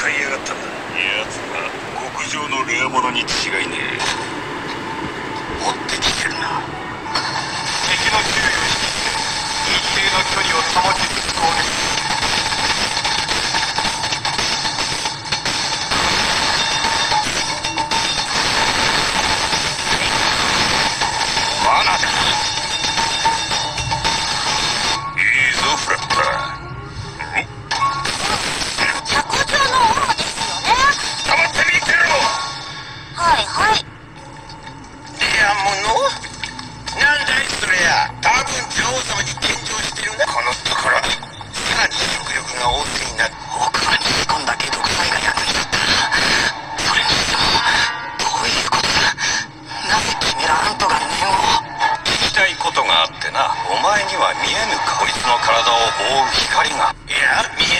使いやがったんだ。奴は極上のレア物に違いねえ。追ってきてるな。敵の注意を引きつけ一定の距離を保ちレア物なんだいそれや。多分女王様に献上してるな。このところ。さらに食欲が旺盛になる奥が煮込んだ解毒剤が役に立った。それにしてもどういうことだなぜキメラハントが念を。聞きたいことがあってな。お前には見えぬかこいつの体を覆う光が。いや見え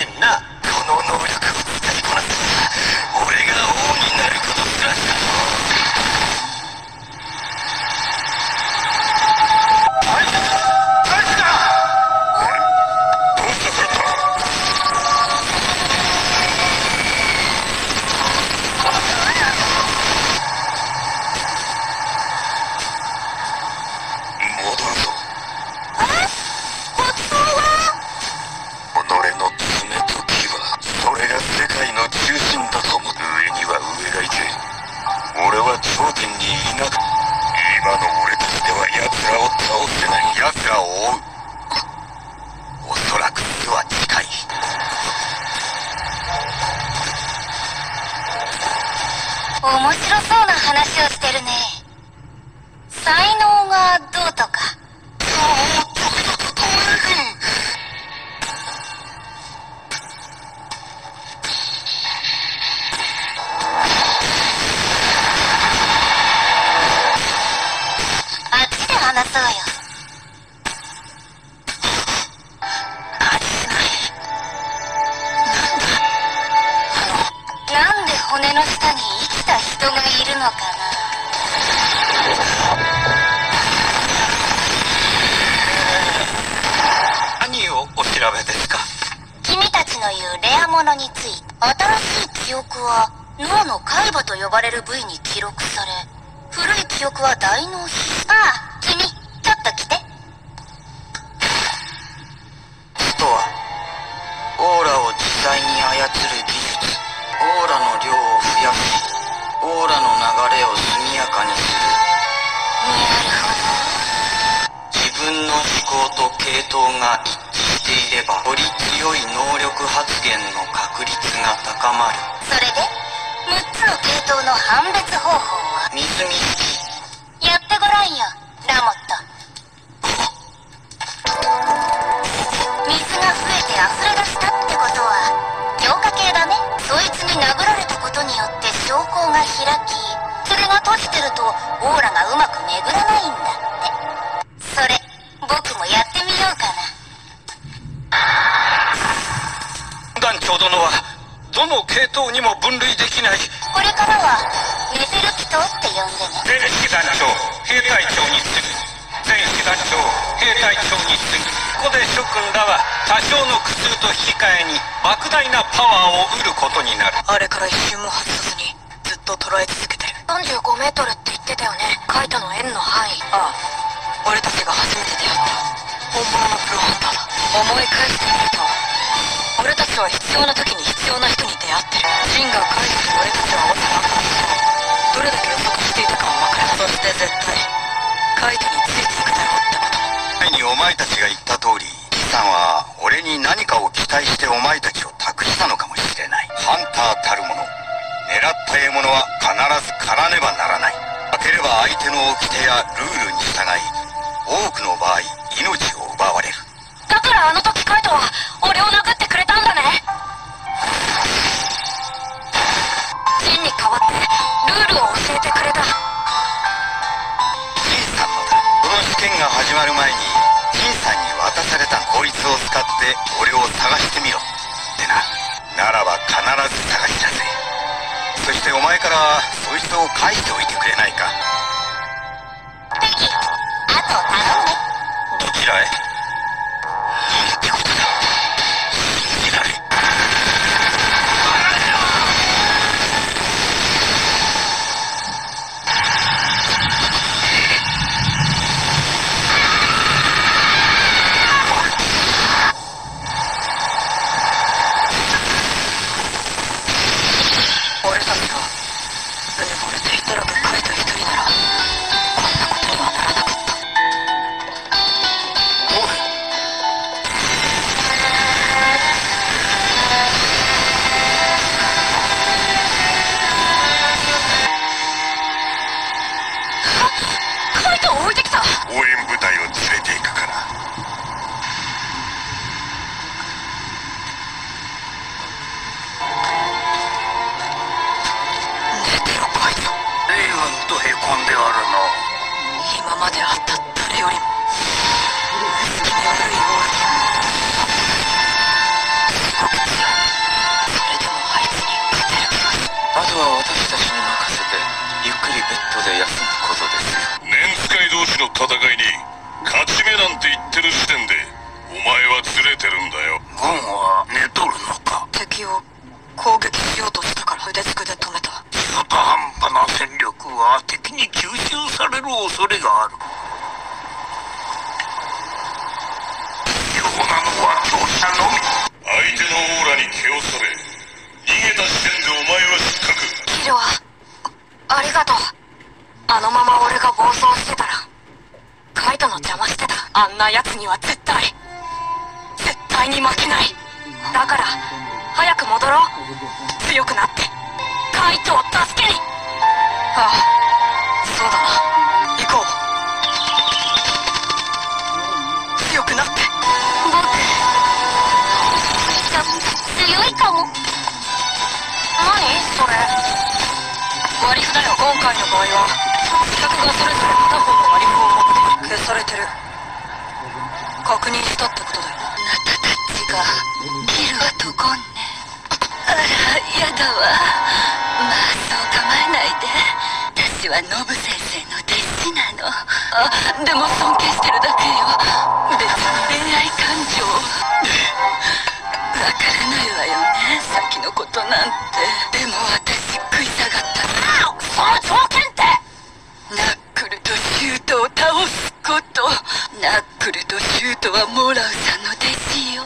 頂点にいなく今の俺たちでは奴らを倒せない奴らを追うおそらく巣は近い面白そうな話をしてるね。の下に生きた人がいるのかな？何をお調べですか？君たちの言うレアものについて新しい記憶は脳の海馬と呼ばれる部位に記録され古い記憶は大脳皮。ああ君ちょっと来て。とはオーラを自在に操る技術オーラの量を増やしオーラの流れを速やかにする。自分の思考と系統が一致していればより強い能力発現の確率が高まる。それで6つの系統の判別方法は？みずみずきやってごらんよ。ラモッな団長殿はどの系統にも分類できない。これからはネフェルピトって呼んでね。前式団長兵隊長に次ぐ前式団長兵隊長に次ぐここで諸君らは多少の苦痛と引き換えに莫大なパワーを得ることになる。あれから一瞬も外さずにずっと捉え続けてる。35メートルって言ってたよね。カイトの円の範囲。ああ。俺たちが初めて出会った。本物のプロハンターだ。思い返してみると俺たちは必要な時に必要な人に出会ってる。ジンが返す俺たちは幼かったどれだけ予測していたかは分からないそして絶対カイトについていくだろうってこと前にお前たちが言った通りキさんは俺に何かを期待してお前たちを託したのかもしれないハンターたるもの狙った獲物は必ず狩らね。ばならない負ければ相手の掟やルールに従い多くの場合命ず探し出せそしてお前からそいつを返しておいてくれないか。ペギあと頼んで。どちらへであった誰よりも。気味悪いオーラすごく強いそれでもあいつに勝てる気がするあとは私たちに任せてゆっくりベッドで休むことですよ。年使い同士の戦いに勝ち目なんて言ってる時点でお前はずれてるんだよ。ゴンは寝とるのか？敵を攻撃しようとしたから腕つくで中途半端な戦力は敵に吸収される恐れがある。必要なのは強者のみ。相手のオーラに気をそれ。逃げた時点でお前は失格。キルはありがとう。あのまま俺が暴走してたらカイトの邪魔してたあんな奴には絶対絶対に負けない。だから早く戻ろう。強くなってカイトを助けにああそうだな行こう強くなって僕ちょっと強いかも何それ割り札よ今回の場合は客がそれぞれ片方の割り符を持って消されてる確認したってことだよあなたたちがキルはとこんねあらやだわ。ノブ先生の弟子なの。あでも尊敬してるだけよ。別に恋愛感情。わからないわよね先のことなんて。でも私食い下がった。その条件って！ナックルとシュートを倒すこと。ナックルとシュートはモラウさんの弟子よ。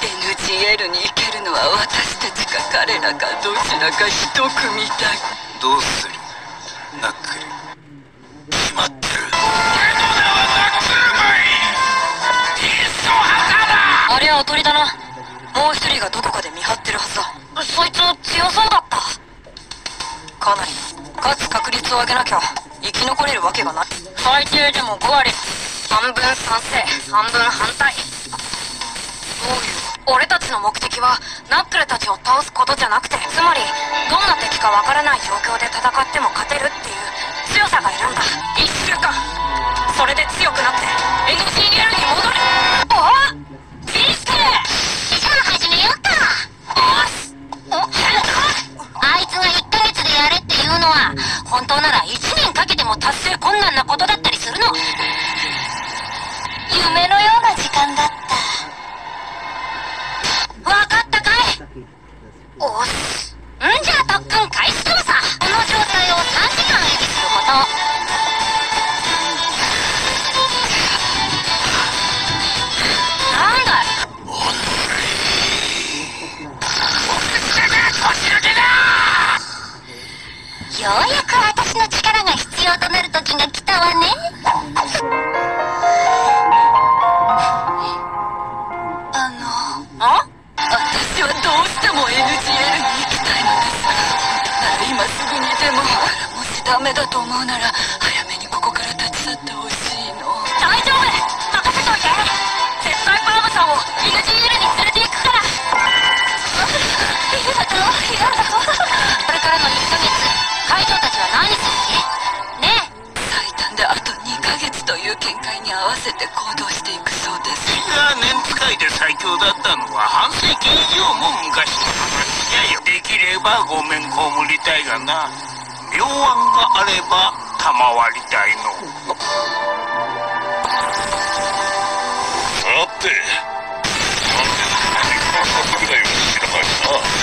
NGL に行けるのは私たちか彼らかどちらか一組だ。どうする？ナックル決まってるあれはおとりだなもう一人がどこかで見張ってるはず。だそいつ強そうだった。かなり。勝つ確率を上げなきゃ生き残れるわけがない。最低でも5割半分賛成半分反対。そういう俺たちの目的はナックルたちを倒すことじゃなくてつまりどんな敵かわからない状況で戦って私はどうしても NGL に行きたいのです。なら今すぐにでももしダメだと思うなら早めにここから立ち去ってほしいの。大丈夫任せといて。絶対ブラムさんを。況だったのは半世紀以上も昔の話。じよできればごめんこむりたいがな。妙案があれば賜りたいの。さてなんでそんなにぐらいないな。